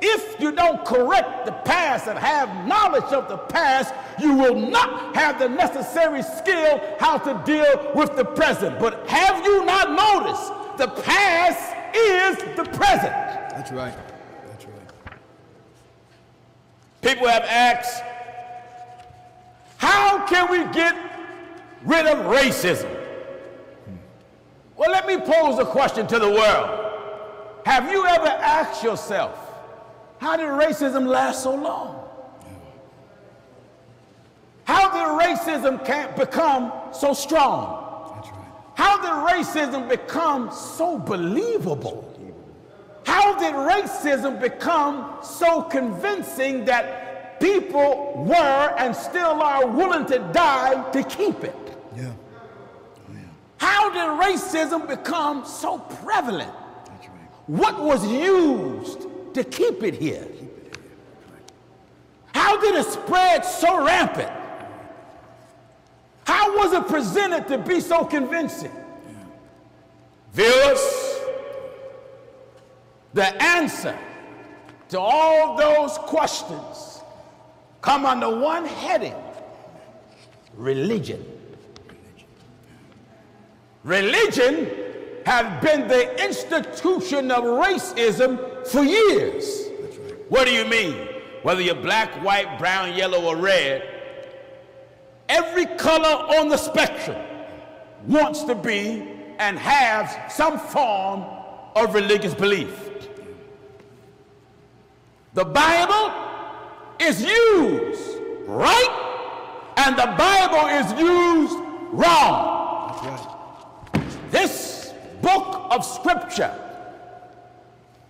If you don't correct the past and have knowledge of the past, you will not have the necessary skill how to deal with the present. But have you not noticed the past is the present? That's right. That's right. People have asked, how can we get rid of racism? Well, let me pose a question to the world. Have you ever asked yourself, how did racism last so long? How did racism become so strong? Right. How did racism become so believable? How did racism become so convincing that people were and still are willing to die to keep it? Yeah. Oh, how did racism become so prevalent? That's right. What was used to keep it here? How did it spread so rampant? How was it presented to be so convincing? Viewers, the answer to all those questions come under one heading religion. Religion has been the institution of racism for years. What do you mean? Whether you're black, white, brown, yellow, or red, every color on the spectrum wants to be and has some form of religious belief. The Bible is used right and the Bible is used wrong. That's right. Book of scripture,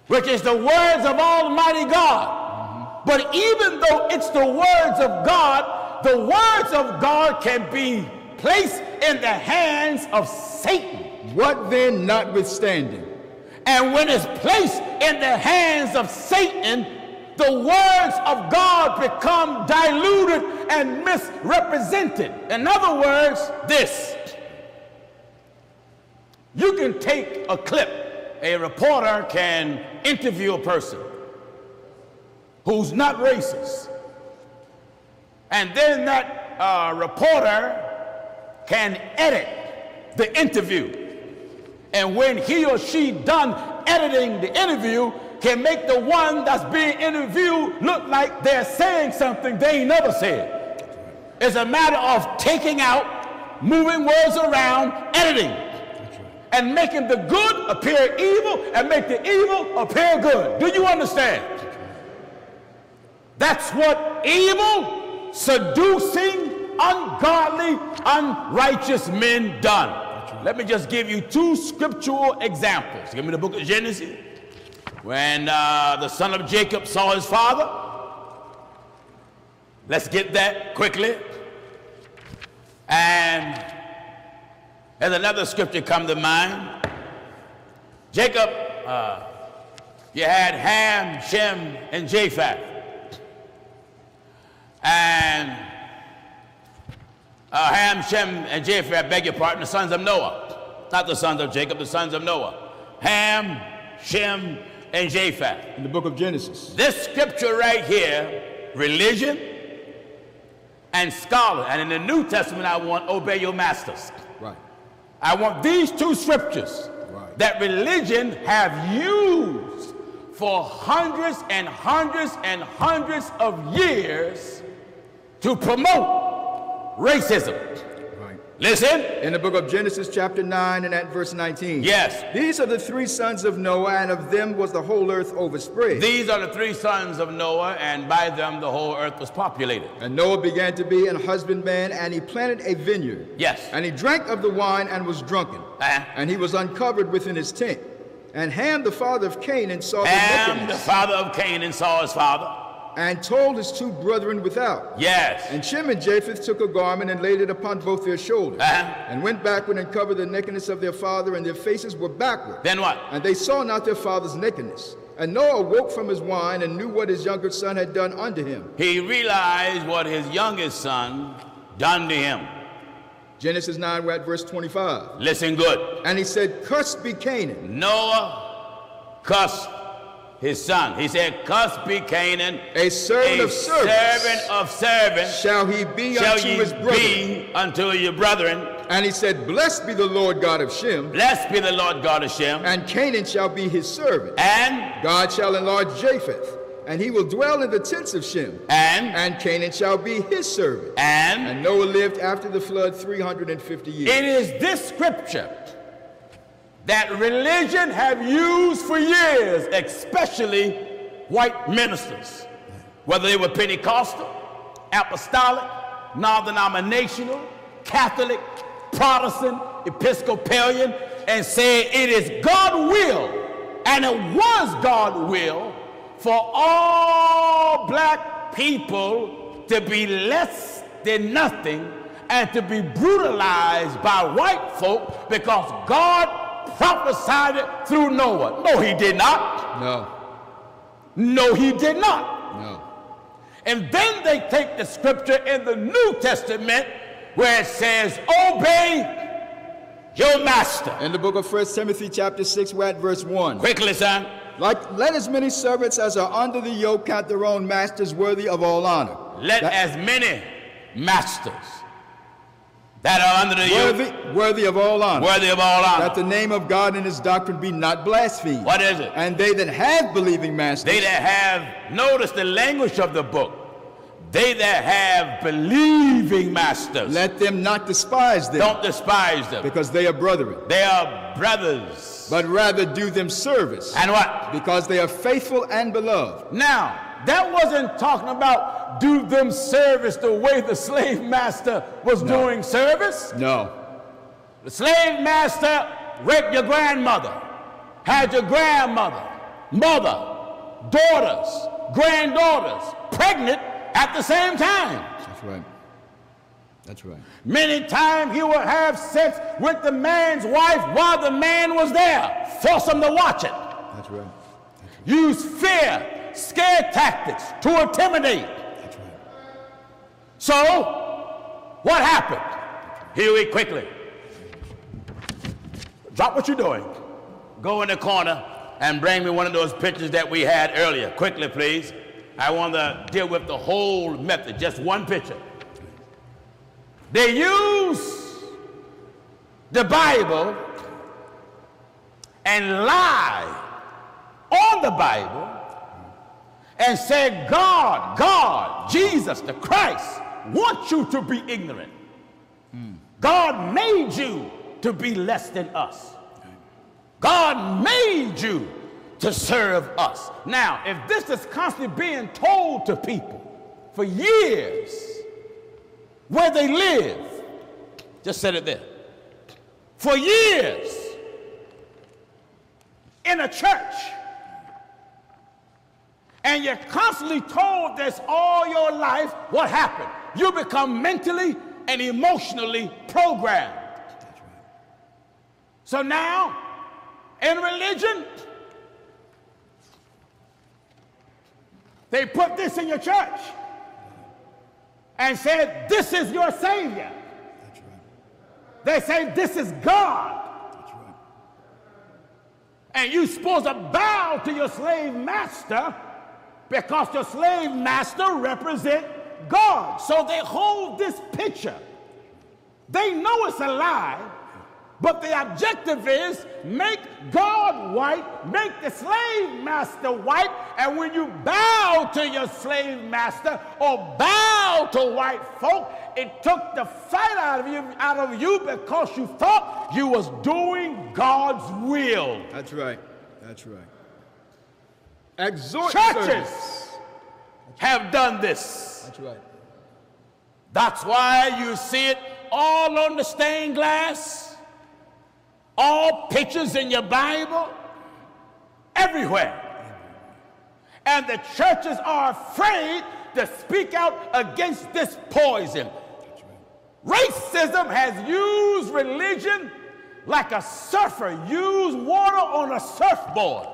which is the words of Almighty God, but even though it's the words of God, the words of God can be placed in the hands of Satan. What then, notwithstanding? And when it's placed in the hands of Satan, the words of God become diluted and misrepresented. In other words, this. You can take a clip, a reporter can interview a person who's not racist. And then that uh, reporter can edit the interview. And when he or she done editing the interview, can make the one that's being interviewed look like they're saying something they ain't never said. It's a matter of taking out, moving words around, editing, and making the good appear evil and make the evil appear good. Do you understand? That's what evil, seducing, ungodly, unrighteous men done. Let me just give you two scriptural examples. Give me the book of Genesis. When uh, the son of Jacob saw his father, let's get that quickly. And there's another scripture come to mind. Jacob, uh, you had Ham, Shem, and Japheth. And uh, Ham, Shem, and Japheth, beg your pardon, the sons of Noah. Not the sons of Jacob, the sons of Noah. Ham, Shem, and Japheth. In the book of Genesis. This scripture right here, religion and scholar. And in the New Testament, I want obey your masters. I want these two scriptures Right. that religion have used for hundreds and hundreds and hundreds of years to promote racism. Listen. In the book of Genesis, chapter 9, and at verse 19. Yes. These are the three sons of Noah, and of them was the whole earth overspread. These are the three sons of Noah, and by them the whole earth was populated. and Noah began to be an husbandman, and he planted a vineyard. Yes. And he drank of the wine and was drunken. Uh-huh. And he was uncovered within his tent. And Ham, the father of Canaan, saw the Ham, the nakedness, father of Canaan, saw his father. And told his two brethren without. Yes. And Shem and Japheth took a garment and laid it upon both their shoulders, Uh-huh. and went backward and covered the nakedness of their father, and their faces were backward. Then what? And they saw not their father's nakedness. And Noah awoke from his wine and knew what his younger son had done unto him. He realized what his youngest son done to him. Genesis 9, we're at verse 25. Listen good. And he said, Cursed be Canaan, Noah cussed his son. He said, Cuss be Canaan, a servant a of servants. servant of servants shall he be shall unto his brethren. unto your brethren. And he said, Blessed be the Lord God of Shem, Blessed be the Lord God of Shem. and Canaan shall be his servant. And, God shall enlarge Japheth, and he will dwell in the tents of Shem, and, and Canaan shall be his servant. and, And Noah lived after the flood 350 years. it is this scripture that religion have used for years, especially white ministers, whether they were Pentecostal, apostolic, non-denominational, Catholic, Protestant, Episcopalian, and said it is God will, and it was God will, for all black people to be less than nothing and to be brutalized by white folk because God prophesied it through Noah. No, he did not. No, No, he did not. no. And then they take the scripture in the New Testament where it says, Obey your master. In the book of 1 Timothy chapter 6, we're at verse 1. Quickly, son. Like, let as many servants as are under the yoke count their own masters worthy of all honor. Let That- as many masters that are under the yoke worthy, worthy of all honor. worthy of all honor. That the name of God and his doctrine be not blasphemed. What is it? And they that have believing masters, They that have, notice the language of the book. They that have believing masters, let them not despise them, don't despise them. because they are brethren, They are brothers. but rather do them service, And what? because they are faithful and beloved. Now, that wasn't talking about do them service the way the slave master was doing service. No, The slave master raped your grandmother, had your grandmother, mother, daughters, granddaughters pregnant at the same time. that's right. That's right. Many times he would have sex with the man's wife while the man was there, force him to watch it. That's right. Use fear, scare tactics to intimidate. Right. So, what happened? Huey, quickly. Drop what you're doing. Go in the corner and bring me one of those pictures that we had earlier. Quickly, please. I want to deal with the whole method, just one picture. They use the Bible and lie on the Bible and say, God, God, Jesus, the Christ, wants you to be ignorant. God made you to be less than us. God made you to serve us. Now, if this is constantly being told to people for years where they live, just said it there. For years in a church, and you're constantly told this all your life, what happened? You become mentally and emotionally programmed. So now, in religion, they put this in your church and said, This is your Savior. They say, This is God. And you're supposed to bow to your slave master because the slave master represent God. So they hold this picture. They know it's a lie, but the objective is make God white, make the slave master white, and when you bow to your slave master or bow to white folk, it took the fight out of you out of you because you thought you was doing God's will. That's right. That's right. Exhort Churches servants. have done this. That's right. That's why you see it all on the stained glass, all pictures in your Bible, everywhere. And the churches are afraid to speak out against this poison. Racism has used religion like a surfer used water on a surfboard.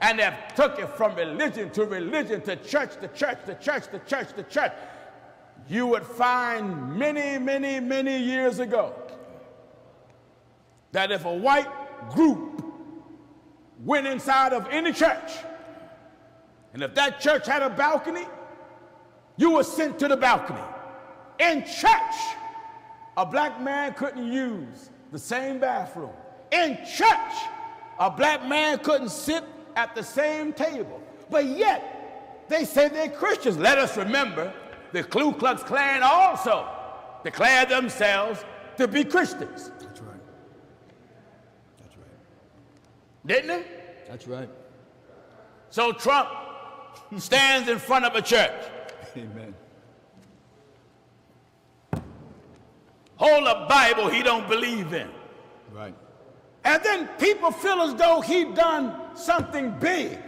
And they've took it from religion to religion to church to church to church to church to church. You would find many, many, many years ago that if a white group went inside of any church And if that church had a balcony, you were sent to the balcony. In church, a black man couldn't use the same bathroom. In church, a black man couldn't sit at the same table. But yet, they say they're Christians. Let us remember the Ku Klux Klan also declared themselves to be Christians. That's right. That's right. Didn't they? That's right. So Trump stands in front of a church, Amen. hold a Bible he don't believe in. Right. And then people feel as though he done something big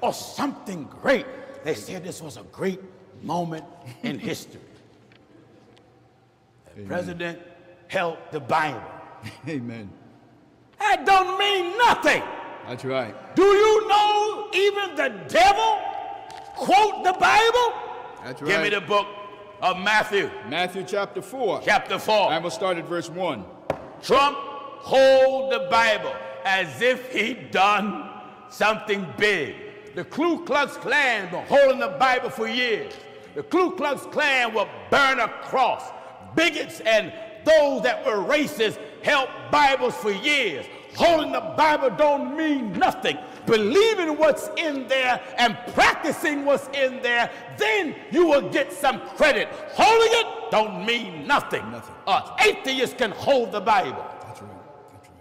or something great. They said this was a great moment in history. The president held the Bible. Amen. That don't mean nothing. That's right. Do you know even the devil quote the Bible? That's right. Give me the book of Matthew, Matthew chapter 4. chapter 4. And we'll start at verse 1. Trump hold the Bible as if he done something big. The Ku Klux Klan been holding the Bible for years. The Ku Klux Klan will burn a cross. Bigots and those that were racist held Bibles for years. Holding the Bible don't mean nothing. Believing what's in there and practicing what's in there, then you will get some credit. Holding it don't mean nothing. Nothing. Uh, An atheist can hold the Bible. That's right. That's right.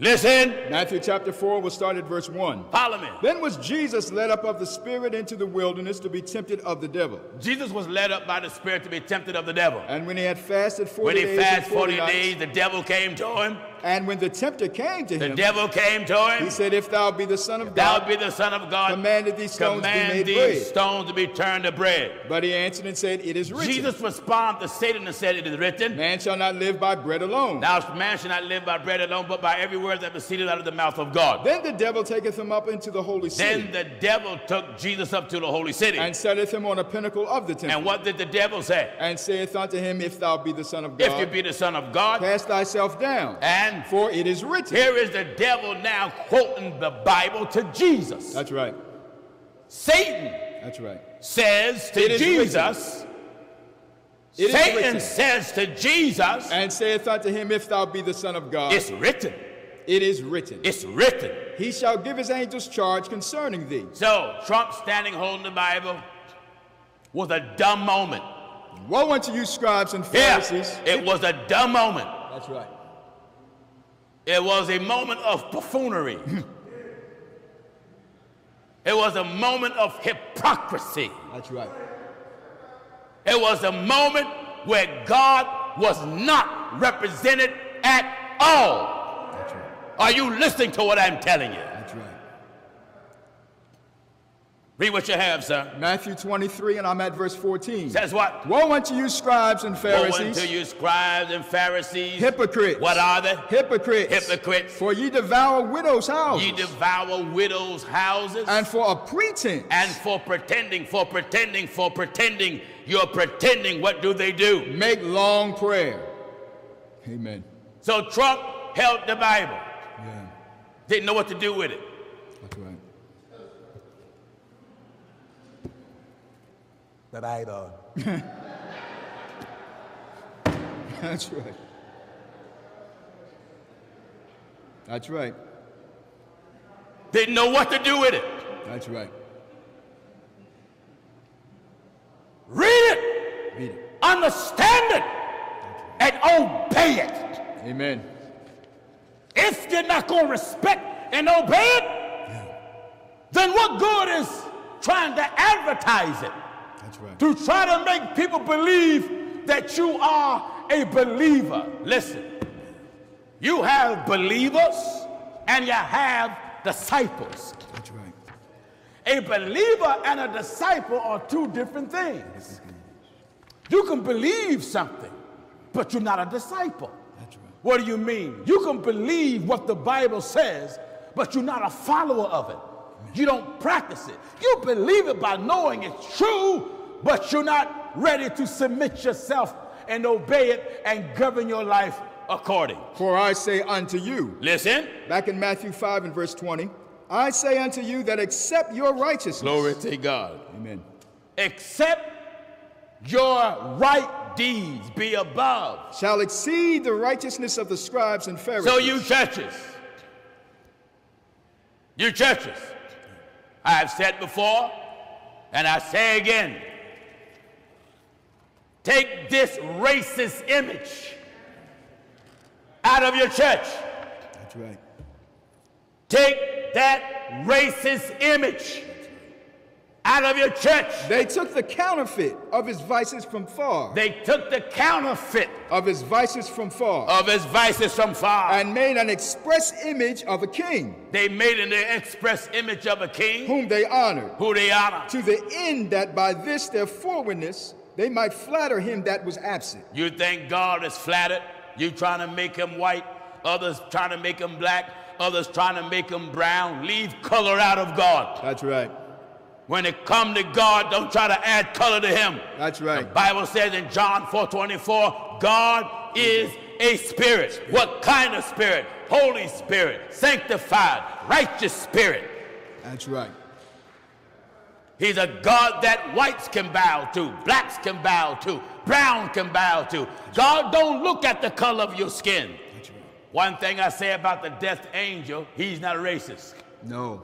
Listen, Matthew chapter 4, we'll start at verse 1. follow me. Then was Jesus led up of the Spirit into the wilderness to be tempted of the devil. Jesus was led up by the Spirit to be tempted of the devil. And when he had fasted 40 days. When he days fasted 40 nights, days, the devil came to him. And when the tempter came to him, The devil came to him. he said, If thou be the Son of Thou God, be the Son of God. command these stones be made these bread. stones to be turned to bread. But he answered and said, It is written, Jesus responded to Satan and said, It is written, Man shall not live by bread alone. Thou man shall not live by bread alone, but by every word that proceeded out of the mouth of God. Then the devil taketh him up into the holy city, Then the devil took Jesus up to the holy city. and setteth him on a pinnacle of the temple, And what did the devil say? and saith unto him, If thou be the Son of God, If you be the Son of God, cast thyself down, and for it is written. here is the devil now quoting the Bible to Jesus. That's right. Satan That's right. says to It Jesus, Satan says to Jesus, And saith unto him, If thou be the Son of God, it's written, it is written. it's written. He shall give his angels charge concerning thee. So Trump standing holding the Bible was a dumb moment. Woe unto you, scribes and Yeah, Pharisees. it was a dumb moment. That's right. It was a moment of buffoonery. it was a moment of hypocrisy. That's right. It was a moment where God was not represented at all. That's right. Are you listening to what I'm telling you? That's right. Read what you have, sir. Matthew 23, and I'm at verse 14. Says what? Woe unto you, scribes and Pharisees. Woe unto you, scribes and Pharisees. hypocrites. What are they? Hypocrites. Hypocrites. For ye devour widows' houses. Ye devour widows' houses. and for a pretense. and for pretending, for pretending, for pretending, you're pretending. What do they do? make long prayer. Amen. So Trump held the Bible, Yeah, didn't know what to do with it. that's right. The Bible. Uh, That's right. That's right. Didn't know what to do with it. That's right. Read it, Read it. understand it, and obey it. Amen. If you're not going to respect and obey it, then what good is trying to advertise it? That's right. to try to make people believe that you are a believer. Listen, you have believers and you have disciples. That's right. A believer and a disciple are two different things. You can believe something, but you're not a disciple. That's right. What do you mean? You can believe what the Bible says, but you're not a follower of it. You don't practice it. You believe it by knowing it's true, but you're not ready to submit yourself and obey it and govern your life according. For I say unto you, Listen, back in Matthew 5 and verse 20, I say unto you that except your righteousness, Glory to God. Amen. Except your right deeds be above. shall exceed the righteousness of the scribes and Pharisees. So you churches, you churches, I have said before, and I say again, take this racist image out of your church. That's right. Take that racist image out of your church. They took the counterfeit of his vices from far, They took the counterfeit of his vices from far, of his vices from far. and made an express image of a king, They made an express image of a king whom they honored, who they honor. to the end that by this their forwardness they might flatter him that was absent. You think God is flattered? You trying to make him white, others trying to make him black, others trying to make him brown. Leave color out of God. That's right. When it come to God, don't try to add color to him. That's right. The. Bible says in John 4:24, God is a spirit. What kind of spirit? Holy Spirit, sanctified, righteous spirit. That's right. He's a God that whites can bow to, blacks can bow to, brown can bow to. God don't look at the color of your skin. One thing I say about the death angel, he's not a racist. No.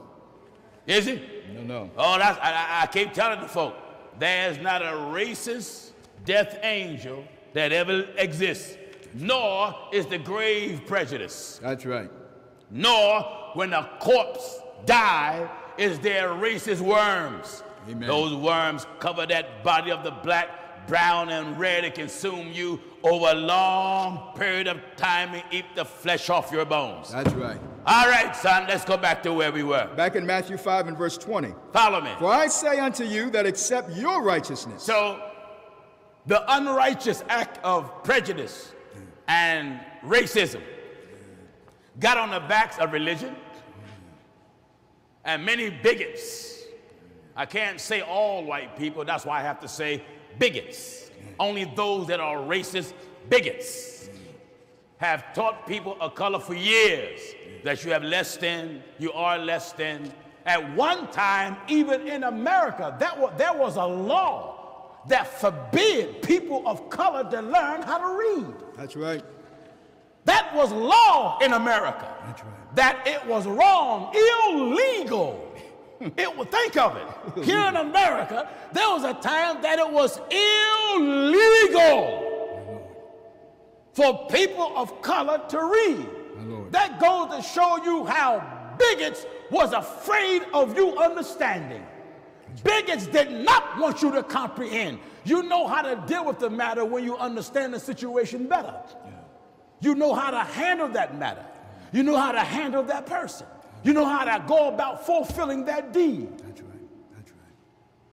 Is he? No, no. Oh, that's I, I, I keep telling the folk, there's not a racist death angel that ever exists, nor is the grave prejudice, That's right. nor when a corpse die is there racist worms. Amen. Those worms cover that body of the black, brown, and red and consume you over a long period of time and eat the flesh off your bones. That's right. All right, son, let's go back to where we were. Back in Matthew 5 and verse 20. Follow me. For I say unto you that except your righteousness, So, the unrighteous act of prejudice and racism got on the backs of religion and many bigots. I can't say all white people, that's why I have to say bigots. Only those that are racist bigots have taught people of color for years that you have less than, you are less than. At one time, even in America, that was, there was a law that forbid people of color to learn how to read. that's right. That was law in America. That's right. That it was wrong, illegal. It was, think of it. Here in America, there was a time that it was illegal for people of color to read. That goes to show you how bigots was afraid of you understanding. Bigots did not want you to comprehend. You know how to deal with the matter when you understand the situation better. You know how to handle that matter. You know how to handle that person. You know how to go about fulfilling that deed.